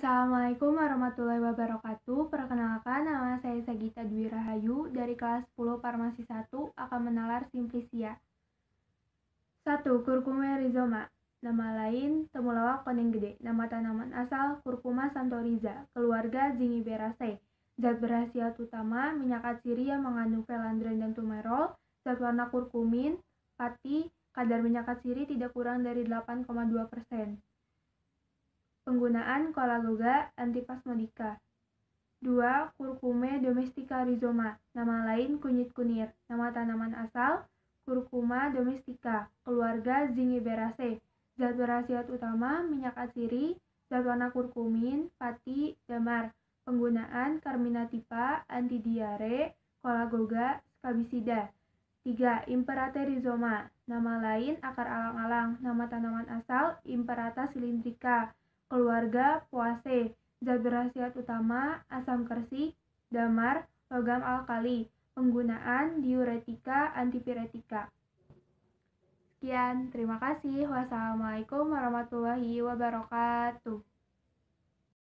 Assalamualaikum warahmatullahi wabarakatuh. Perkenalkan, nama saya Sagita Dwi Rahayu dari kelas 10 Farmasi 1 akan menalar Simplicia. 1. Kurkuma rhizoma. Nama lain, temulawak kuning gede. Nama tanaman asal, Kurkuma santoriza. Keluarga Zingiberaceae. Zat berhasiat utama, minyak atsiri yang mengandung felandrin dan tumerol. Zat warna kurkumin, pati, kadar minyak atsiri tidak kurang dari 8,2 persen. Penggunaan Colagoga antipasmodika. 2. Kurkume domestica rhizoma, nama lain kunyit kunir. Nama tanaman asal Kurkuma domestica, keluarga Zingiberaceae. Zat berhasiat utama minyak atsiri, zat warna kurkumin, pati, damar. Penggunaan Carminativa, antidiare, Colagoga, skabisida. 3. Imperata rhizoma, nama lain akar alang-alang. Nama tanaman asal Imperata cylindrica keluarga Poaceae. Zat berhasiat utama asam kersik, damar, logam alkali. Penggunaan diuretika, antipiretika. Sekian, terima kasih. Wassalamualaikum warahmatullahi wabarakatuh.